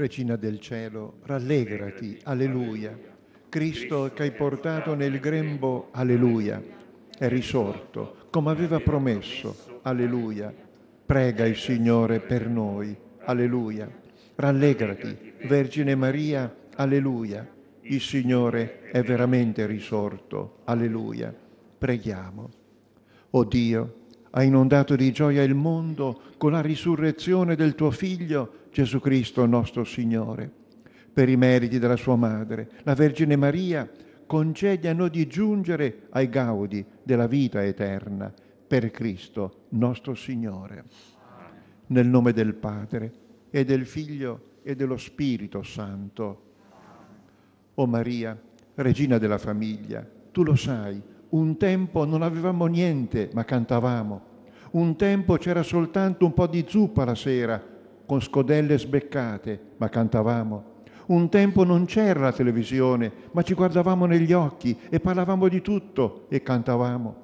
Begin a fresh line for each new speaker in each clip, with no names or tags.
Regina del cielo, rallegrati, alleluia. Cristo che hai portato nel grembo, alleluia, è risorto, come aveva promesso, alleluia. Prega il Signore per noi, alleluia. Rallegrati, Vergine Maria, alleluia. Il Signore è veramente risorto, alleluia. Preghiamo. O Dio, hai inondato di gioia il mondo con la risurrezione del tuo Figlio, Gesù Cristo nostro Signore. Per i meriti della sua madre, la Vergine Maria, concedi a noi di giungere ai gaudi della vita eterna per Cristo nostro Signore. Nel nome del Padre e del Figlio e dello Spirito Santo. O Maria, regina della famiglia, tu lo sai, un tempo non avevamo niente, ma cantavamo. Un tempo c'era soltanto un po' di zuppa la sera, con scodelle sbeccate, ma cantavamo. Un tempo non c'era la televisione, ma ci guardavamo negli occhi e parlavamo di tutto e cantavamo.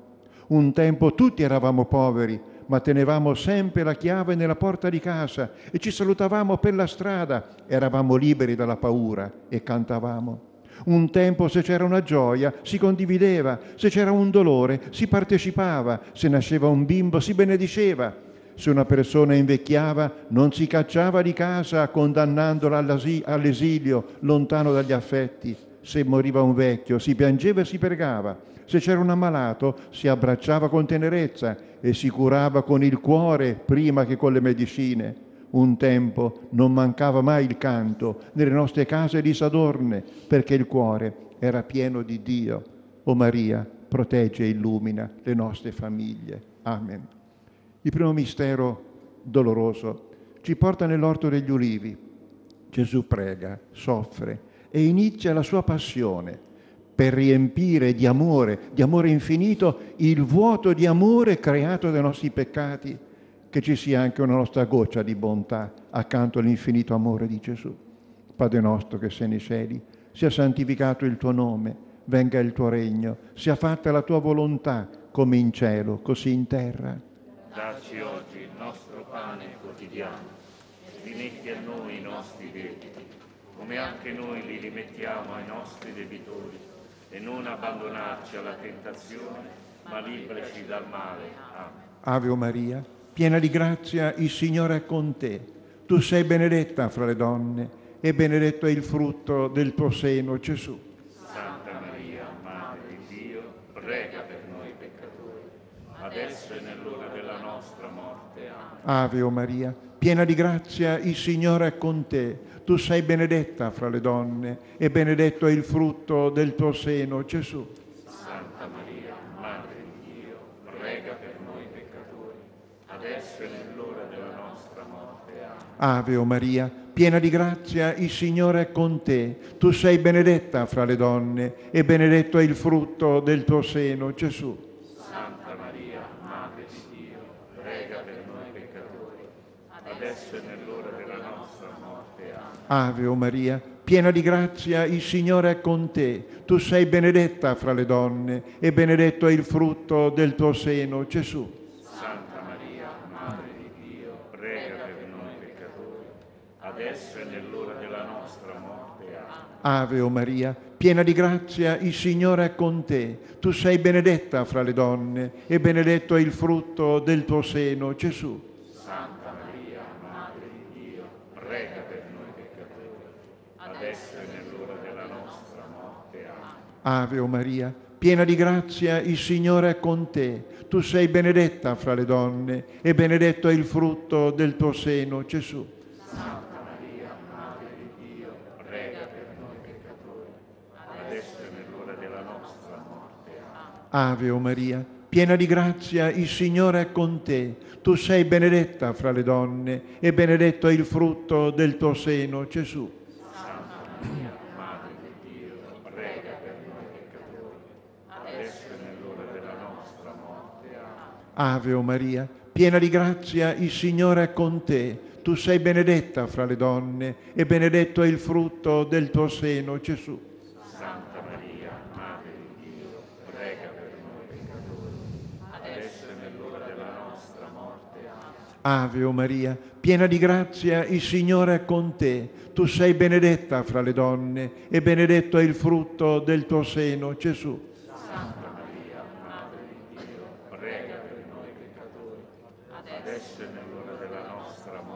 Un tempo tutti eravamo poveri, ma tenevamo sempre la chiave nella porta di casa e ci salutavamo per la strada, eravamo liberi dalla paura e cantavamo. Un tempo se c'era una gioia si condivideva, se c'era un dolore si partecipava, se nasceva un bimbo si benediceva. Se una persona invecchiava non si cacciava di casa condannandola all'esilio, lontano dagli affetti. Se moriva un vecchio si piangeva e si pregava. Se c'era un ammalato si abbracciava con tenerezza e si curava con il cuore prima che con le medicine. Un tempo non mancava mai il canto nelle nostre case di Sadorne perché il cuore era pieno di Dio. O Maria, protegge e illumina le nostre famiglie. Amen. Il primo mistero doloroso ci porta nell'orto degli ulivi. Gesù prega, soffre e inizia la sua passione per riempire di amore, di amore infinito, il vuoto di amore creato dai nostri peccati che ci sia anche una nostra goccia di bontà accanto all'infinito amore di Gesù. Padre nostro che sei nei cieli, sia santificato il tuo nome, venga il tuo regno, sia fatta la tua volontà come in cielo, così in terra.
Dacci oggi il nostro pane quotidiano, rimetti a noi i nostri debiti, come anche noi li rimettiamo ai nostri debitori, e non abbandonarci alla tentazione, ma liberaci dal male. Amen.
Ave Maria piena di grazia, il Signore è con te. Tu sei benedetta fra le donne e benedetto è il frutto del tuo seno, Gesù.
Santa Maria, Madre di Dio, prega per noi peccatori, adesso è nell'ora della nostra morte. Amen.
Ave o Maria, piena di grazia, il Signore è con te. Tu sei benedetta fra le donne e benedetto è il frutto del tuo seno, Gesù. Ave o Maria, piena di grazia, il Signore è con te. Tu sei benedetta fra le donne e benedetto è il frutto del tuo seno, Gesù.
Santa Maria, Madre di Dio, prega per noi peccatori, adesso è nell'ora della nostra morte. Amen.
Ave o Maria, piena di grazia, il Signore è con te. Tu sei benedetta fra le donne e benedetto è il frutto del tuo seno, Gesù. Ave o Maria, piena di grazia, il Signore è con te. Tu sei benedetta fra le donne e benedetto è il frutto del tuo seno, Gesù.
Santa Maria, Madre di Dio, prega per noi peccatori, adesso è nell'ora della nostra morte. Amen.
Ave o Maria, piena di grazia, il Signore è con te. Tu sei benedetta fra le donne e benedetto è il frutto del tuo seno, Gesù. Ave o Maria, piena di grazia, il Signore è con te. Tu sei benedetta fra le donne e benedetto è il frutto del tuo seno, Gesù.
Santa Maria, Madre di Dio, prega per noi peccatori, adesso è nell'ora della nostra morte. Amen.
Ave o Maria, piena di grazia, il Signore è con te. Tu sei benedetta fra le donne e benedetto è il frutto del tuo seno, Gesù. Ave o Maria, piena di grazia, il Signore è con te. tu sei benedetta fra le donne e benedetto è il frutto del tuo seno, Gesù.
Santa Maria, Madre di Dio, prega per noi peccatori, adesso e nell'ora della nostra morte. Amen.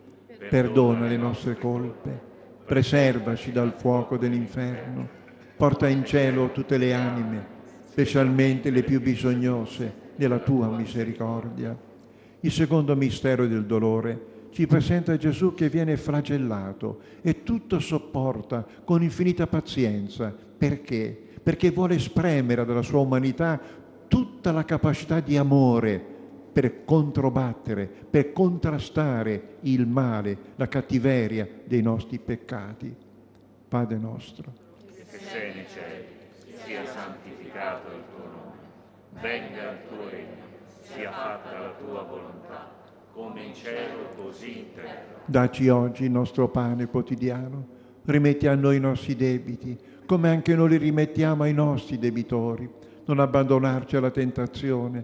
perdona le nostre colpe, preservaci dal fuoco dell'inferno, porta in cielo tutte le anime, specialmente le più bisognose della tua misericordia. Il secondo mistero del dolore ci presenta Gesù che viene flagellato e tutto sopporta con infinita pazienza. Perché? Perché vuole spremere dalla sua umanità tutta la capacità di amore per controbattere, per contrastare il male, la cattiveria dei nostri peccati. Padre nostro,
che sei nei cieli, sia santificato il tuo nome, venga il tuo regno, sia fatta la tua volontà, come in cielo così in terra.
dacci oggi il nostro pane quotidiano, rimetti a noi i nostri debiti, come anche noi li rimettiamo ai nostri debitori. Non abbandonarci alla tentazione,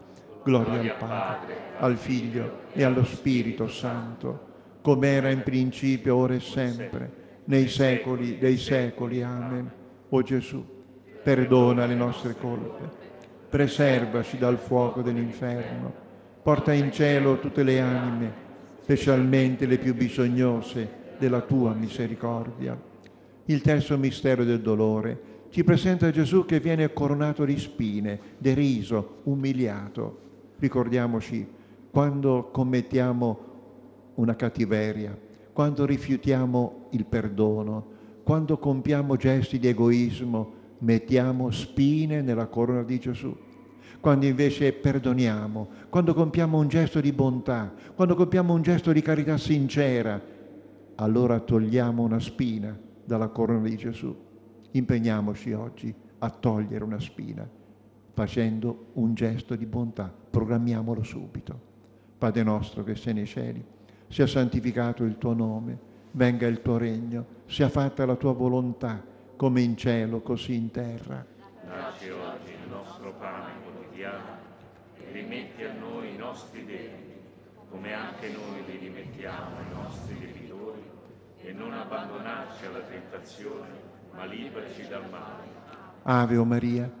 Gloria al Padre, al Figlio e allo Spirito Santo, come era in principio, ora e sempre, nei secoli dei secoli. Amen. O Gesù, perdona le nostre colpe, preservaci dal fuoco dell'inferno, porta in cielo tutte le anime, specialmente le più bisognose della tua misericordia. Il terzo mistero del dolore ci presenta Gesù che viene coronato di spine, deriso, umiliato. Ricordiamoci quando commettiamo una cattiveria, quando rifiutiamo il perdono, quando compiamo gesti di egoismo, mettiamo spine nella corona di Gesù. Quando invece perdoniamo, quando compiamo un gesto di bontà, quando compiamo un gesto di carità sincera, allora togliamo una spina dalla corona di Gesù. Impegniamoci oggi a togliere una spina facendo un gesto di bontà. Programmiamolo subito. Padre nostro che sei nei cieli, sia santificato il tuo nome, venga il tuo regno, sia fatta la tua volontà, come in cielo, così in terra.
Dacci oggi il nostro pane quotidiano e rimetti a noi i nostri debiti, come anche noi li rimettiamo ai nostri debitori, e non abbandonarci alla tentazione, ma liberaci dal male.
Ave o Maria,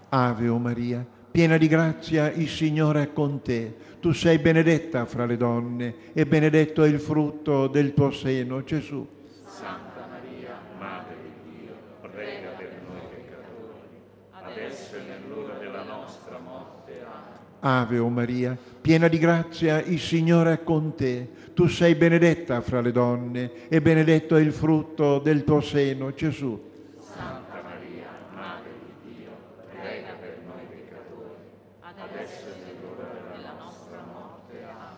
Ave o Maria, piena di grazia, il Signore è con te. Tu sei benedetta fra le donne e benedetto è il frutto del tuo seno, Gesù.
Santa Maria, Madre di Dio, prega per noi peccatori, adesso e nell'ora della nostra morte. Amen.
Ave o Maria, piena di grazia, il Signore è con te. Tu sei benedetta fra le donne e benedetto è il frutto del tuo seno, Gesù.
Santa Maria, Madre di Dio, prega per noi peccatori, adesso e nell'ora della nostra morte. Amen.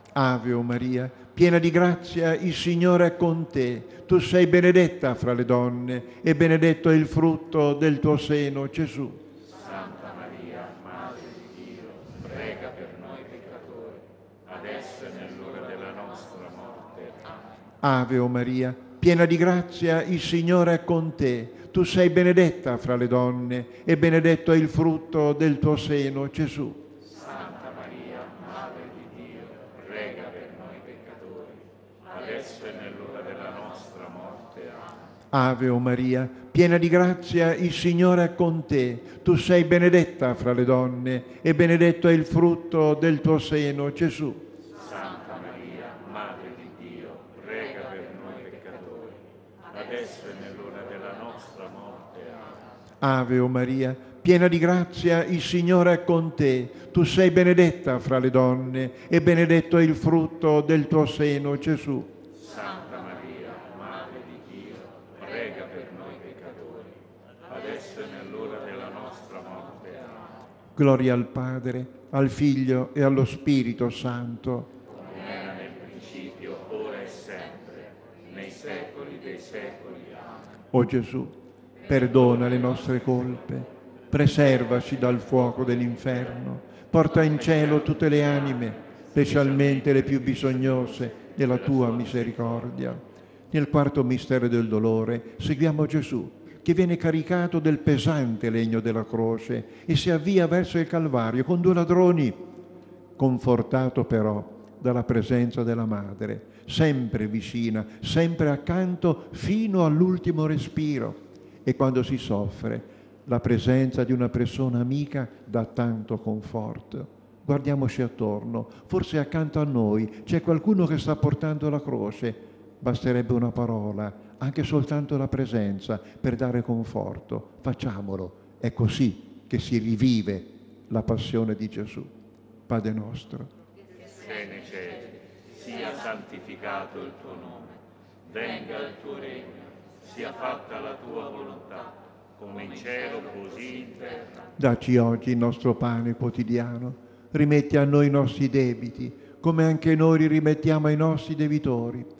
Ave o Maria, piena di grazia, il Signore è con te. Tu sei benedetta fra le donne e benedetto è il frutto del tuo seno, Gesù.
Santa Maria, Madre di Dio, prega per noi peccatori, adesso e nell'ora della nostra morte. Amen.
Ave o Maria, piena di grazia, il Signore è con te. Tu sei benedetta fra le donne e benedetto è il frutto del tuo seno, Gesù.
Santa Maria, Madre di Dio, prega per noi peccatori, adesso e nell'ora della nostra morte. Amen.
Ave o Maria, piena di grazia, il Signore è con te. Tu sei benedetta fra le donne e benedetto è il frutto del tuo seno, Gesù.
Santa Maria, Madre di Dio, prega per noi peccatori, adesso e nell'ora della nostra morte.
Ave o Maria, piena di grazia, il Signore è con te. Tu sei benedetta fra le donne e benedetto è il frutto del tuo seno, Gesù.
Santa Maria, Madre di Dio, prega per noi peccatori, adesso e nell'ora della nostra morte.
Gloria al Padre, al Figlio e allo Spirito Santo.
come era nel principio, ora e sempre, nei secoli dei secoli. Amen.
O Gesù, perdona le nostre colpe, preservaci dal fuoco dell'inferno, porta in cielo tutte le anime, specialmente le più bisognose della tua misericordia. Nel quarto mistero del dolore seguiamo Gesù, che viene caricato del pesante legno della croce e si avvia verso il Calvario con due ladroni, confortato però dalla presenza della madre, sempre vicina, sempre accanto fino all'ultimo respiro. E quando si soffre, la presenza di una persona amica dà tanto conforto. Guardiamoci attorno, forse accanto a noi c'è qualcuno che sta portando la croce. Basterebbe una parola, anche soltanto la presenza per dare conforto. Facciamolo, è così che si rivive la passione di Gesù. Padre nostro.
Sei nei cieli, sia santificato il tuo nome, venga il tuo regno, sia fatta la tua volontà, come in cielo così in terra.
Dacci oggi il nostro pane quotidiano, rimetti a noi i nostri debiti, come anche noi li rimettiamo ai nostri debitori.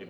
e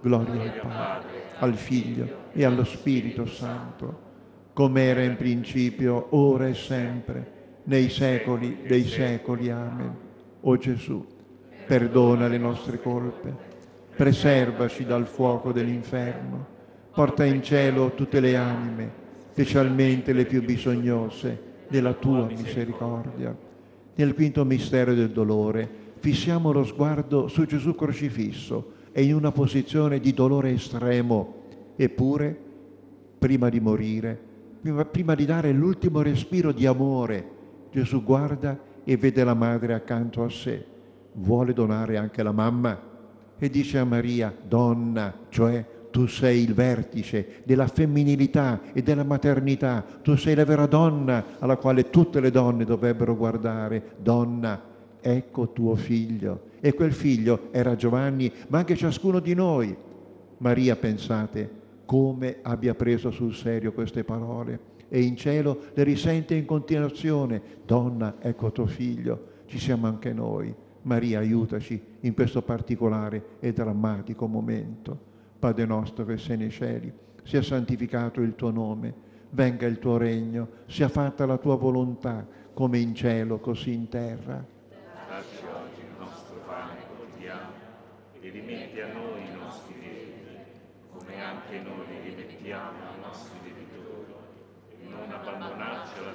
Gloria al Padre, al Figlio e allo Spirito Santo, come era in principio, ora e sempre, nei secoli dei secoli. Amen. O Gesù, perdona le nostre colpe, preservaci dal fuoco dell'inferno, porta in cielo tutte le anime, specialmente le più bisognose della tua misericordia. Nel quinto mistero del dolore fissiamo lo sguardo su Gesù crocifisso e in una posizione di dolore estremo, eppure, prima di morire, prima, prima di dare l'ultimo respiro di amore, Gesù guarda e vede la madre accanto a sé. Vuole donare anche la mamma e dice a Maria, donna, cioè tu sei il vertice della femminilità e della maternità, tu sei la vera donna alla quale tutte le donne dovrebbero guardare, donna, ecco tuo figlio. E quel figlio era Giovanni, ma anche ciascuno di noi. Maria, pensate, come abbia preso sul serio queste parole e in cielo le risente in continuazione, donna, ecco tuo figlio, ci siamo anche noi. Maria, aiutaci in questo particolare e drammatico momento. Padre nostro che sei nei cieli, sia santificato il tuo nome, venga il tuo regno, sia fatta la tua volontà, come in cielo, così in terra.
anche noi li rimettiamo ai nostri debitori, e non abbandonarci alla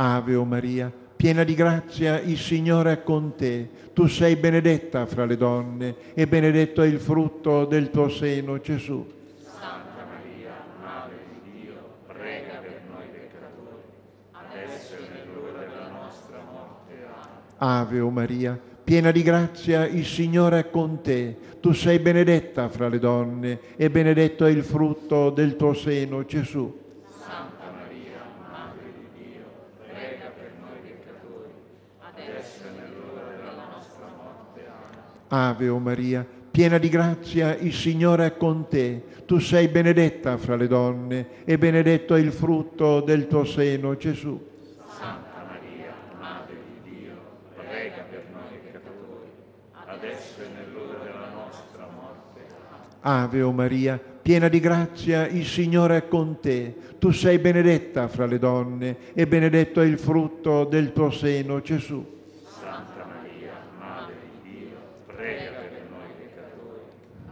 Ave o Maria, piena di grazia, il Signore è con te. Tu sei benedetta fra le donne e benedetto è il frutto del tuo seno, Gesù.
Santa Maria, Madre di Dio, prega per noi peccatori, adesso e nell'ora della nostra morte. Amen.
Ave o Maria, piena di grazia, il Signore è con te. Tu sei benedetta fra le donne e benedetto è il frutto del tuo seno, Gesù.
Santa Maria, Madre di Dio, prega per noi peccatori, adesso e nell'ora della nostra morte. Amen.
Ave o Maria, piena di grazia, il Signore è con te. Tu sei benedetta fra le donne e benedetto è il frutto del tuo seno, Gesù.
Santa Maria, Madre di Dio, prega per noi peccatori, adesso e nell'ora della nostra morte.
Ave o Maria, piena di grazia, il Signore è con te. Tu sei benedetta fra le donne e benedetto è il frutto del tuo seno, Gesù.
Santa Maria, Madre di Dio, prega per noi peccatori,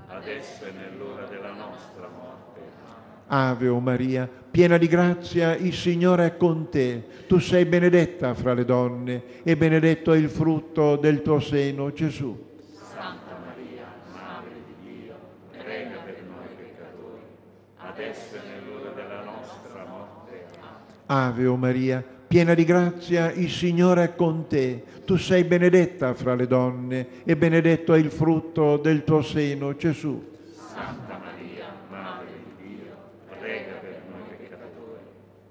adesso e nell'ora della nostra morte. Amen.
Ave o Maria, piena di grazia, il Signore è con te. Tu sei benedetta fra le donne e benedetto è il frutto del tuo seno, Gesù.
Santa Maria, Madre di Dio, prega per noi peccatori, adesso e nell'ora della nostra morte.
Ave o Maria, piena di grazia, il Signore è con te. Tu sei benedetta fra le donne e benedetto è il frutto del tuo seno, Gesù.
Santa Maria, Madre di Dio, prega per noi peccatori,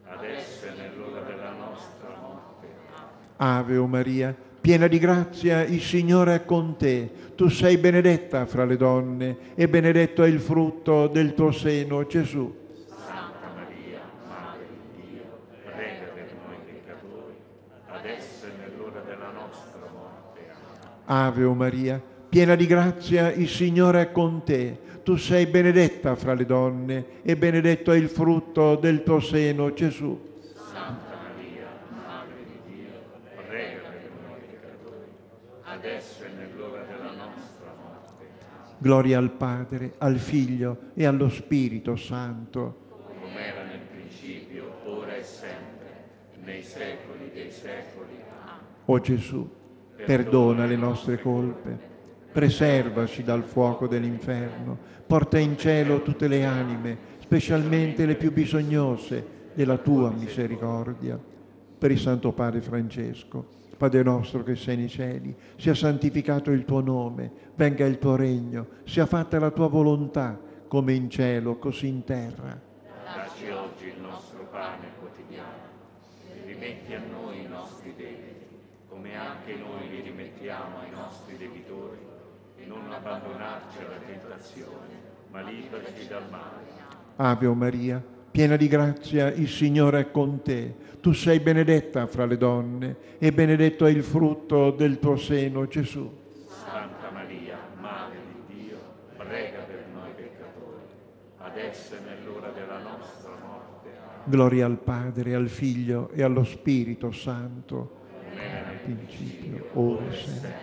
adesso e nell'ora della nostra morte. Amen.
Ave o Maria, piena di grazia, il Signore è con te. Tu sei benedetta fra le donne e benedetto è il frutto del tuo seno, Gesù.
Santa Maria, Madre di Dio, prega per noi peccatori, adesso e nell'ora della nostra morte.
Ave o Maria, piena di grazia, il Signore è con te. Tu sei benedetta fra le donne e benedetto è il frutto del tuo seno, Gesù.
Santa Maria, Madre di Dio, prega per noi peccatori, adesso e nell'ora della nostra morte. Amen.
Gloria al Padre, al Figlio e allo Spirito Santo.
come era nel principio, ora e sempre, nei secoli dei secoli. Amen.
O Gesù, perdona le nostre colpe, preservaci dal fuoco dell'inferno, porta in cielo tutte le anime, specialmente le più bisognose della tua misericordia. Per il Santo Padre Francesco, Padre nostro che sei nei cieli, sia santificato il tuo nome, venga il tuo regno, sia fatta la tua volontà, come in cielo, così in terra.
Dacci oggi il nostro pane quotidiano, rimetti a noi i nostri debiti, come anche noi li rimettiamo ai nostri debitori, e non abbandonarci alla tentazione, ma liberaci dal male.
Ave o Maria, piena di grazia, il Signore è con te. Tu sei benedetta fra le donne e benedetto è il frutto del tuo seno, Gesù.
Santa Maria, Madre di Dio, prega per noi peccatori, adesso e nell'ora della nostra morte.
Gloria al Padre, al Figlio e allo Spirito Santo,
Come nel
principio, ora e sempre,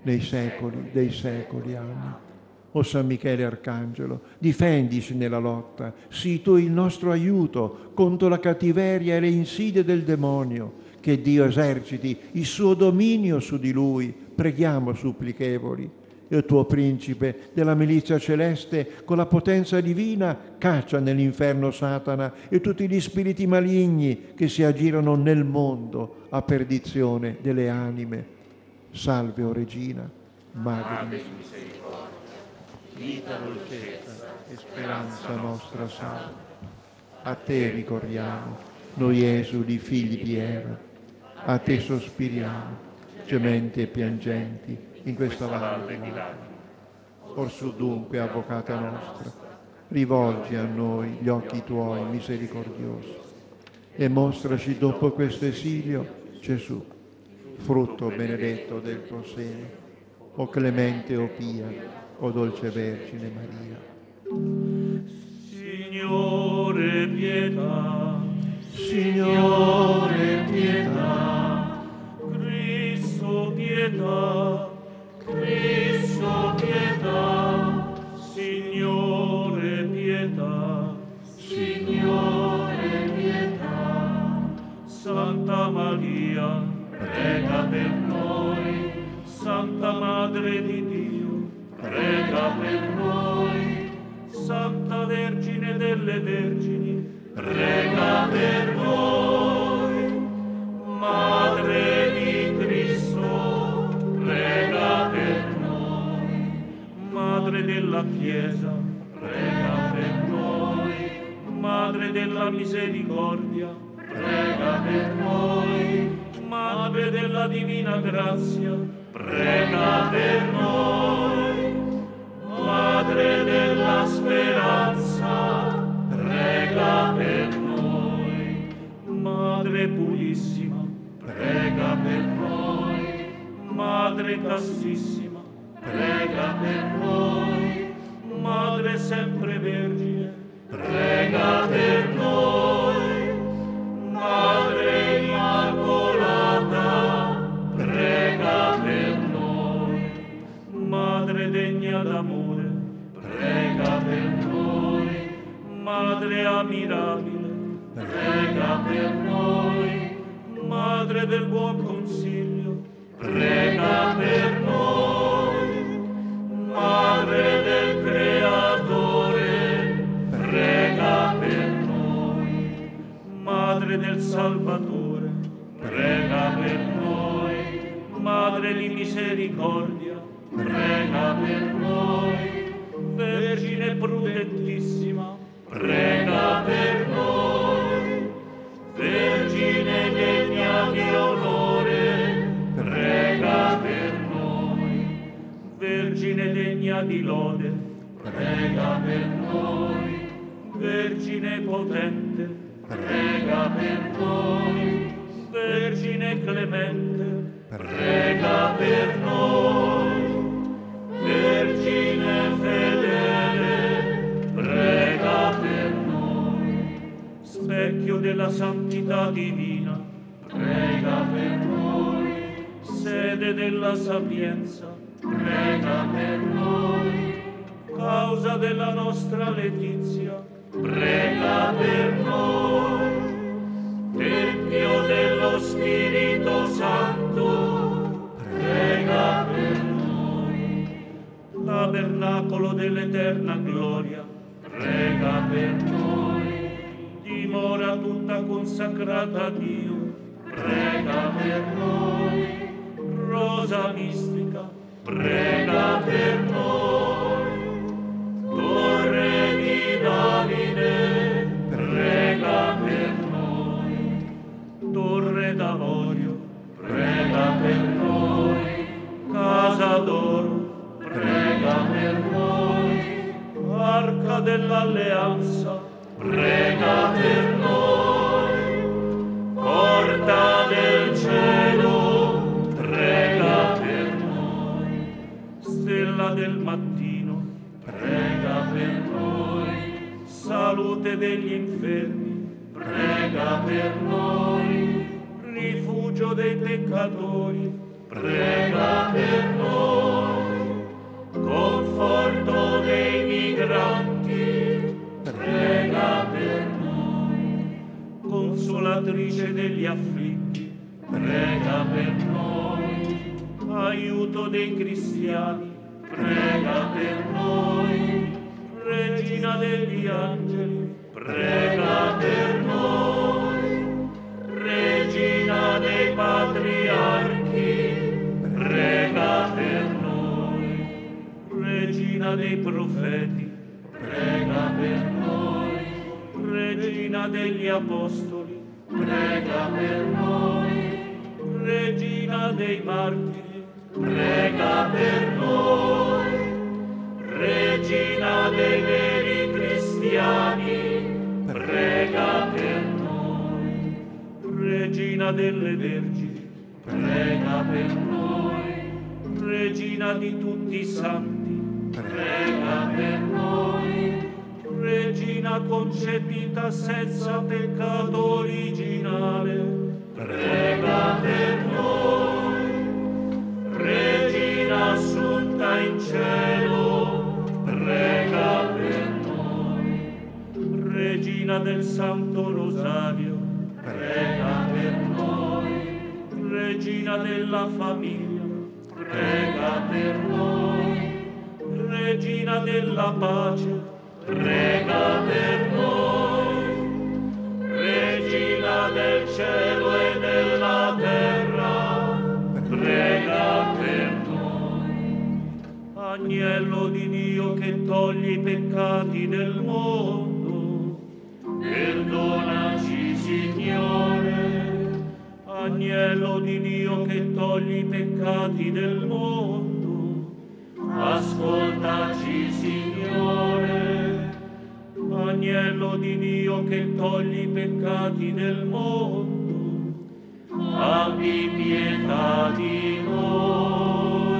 nei secoli dei secoli. Amen. O San Michele Arcangelo, difendici nella lotta, sii tu il nostro aiuto contro la cattiveria e le insidie del demonio, che Dio eserciti il suo dominio su di lui, preghiamo supplichevoli. E il tuo principe della milizia celeste, con la potenza divina, caccia nell'inferno Satana e tutti gli spiriti maligni che si aggirano nel mondo a perdizione delle anime. Salve, o Regina, Madre di
misericordia,
vita, dolcezza e speranza nostra salve. A te ricordiamo, noi esuli figli di Eva, a te sospiriamo, gementi e piangenti in questa valle di lacrime. Orsù dunque, Avvocata nostra, rivolgi a noi gli occhi tuoi misericordiosi e mostraci dopo questo esilio Gesù, frutto benedetto del tuo seno, o clemente o pia, o dolce Vergine Maria.
Signore pietà,
Signore pietà,
Cristo pietà, Cristo pietà, Signore pietà,
Signore pietà,
Santa Maria, prega per noi, Santa Madre di Dio, prega per noi, Santa Vergine delle Vergini, prega per noi, Madre di Cristo, prega per noi, Madre della Chiesa, prega per noi, Madre della Misericordia, prega per noi, Madre della Divina Grazia, prega per noi, Madre prega per noi, Madre sempre Vergine, prega per noi, Madre Immacolata, prega per noi, Madre degna d'amore, prega per noi, Madre ammirabile, prega per noi, Madre del buon consiglio, prega misericordia, prega per noi, Vergine prudentissima, sapienza, prega per noi, causa della nostra letizia, prega per noi, Tempio dello Spirito Santo, prega per noi, Tabernacolo dell'eterna gloria, prega per noi, dimora tutta consacrata a Dio, prega per noi, rosa mistica, prega per noi. Torre di Davide, prega per noi. Torre d'avorio, prega per noi. Casa d'oro, prega per noi. Arca dell'alleanza, prega per noi. Porta del salute degli infermi, prega per noi, rifugio dei peccatori, prega per noi, conforto dei migranti, prega per noi, consolatrice degli afflitti, prega per noi, aiuto dei cristiani, prega per noi, regina degli angeli, prega per noi, regina dei patriarchi, prega per noi, regina dei profeti, prega per noi, regina degli apostoli, prega per noi, dei martiri,
prega per noi. Regina dei veri cristiani, prega per noi.
Regina delle Vergini,
Prega per noi,
Regina di tutti i santi,
prega per noi,
Regina concepita senza peccato originale,
prega per noi. Regina assunta in cielo,
Regina del Santo Rosario,
prega per noi,
Regina della famiglia,
prega per noi,
Regina della pace,
prega per noi. Regina del cielo e della terra, prega per noi.
Agnello di Dio che toglie i peccati del mondo, Agnello di Dio che toglie i peccati del mondo,
ascoltaci, Signore,
Agnello di Dio che toglie i peccati del mondo,
abbi pietà di noi.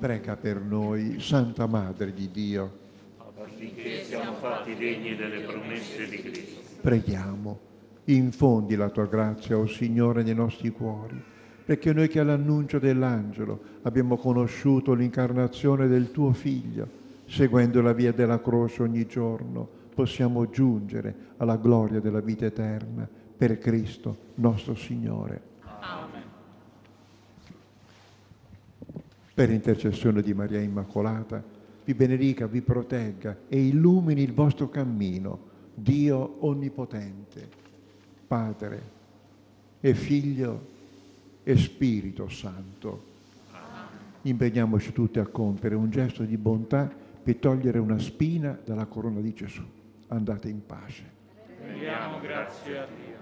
Prega per noi, Santa Madre di Dio.
Affinché siamo fatti degni delle promesse di Cristo.
Preghiamo. Infondi la tua grazia, o oh Signore, nei nostri cuori, perché noi che all'annuncio dell'angelo abbiamo conosciuto l'incarnazione del tuo Figlio, seguendo la via della croce ogni giorno, possiamo giungere alla gloria della vita eterna per Cristo nostro Signore.
Amen.
Per intercessione di Maria Immacolata, vi benedica, vi protegga e illumini il vostro cammino, Dio Onnipotente, Padre e Figlio e Spirito Santo. Impegniamoci tutti a compiere un gesto di bontà per togliere una spina dalla corona di Gesù. Andate in pace.
rendiamo grazie a Dio.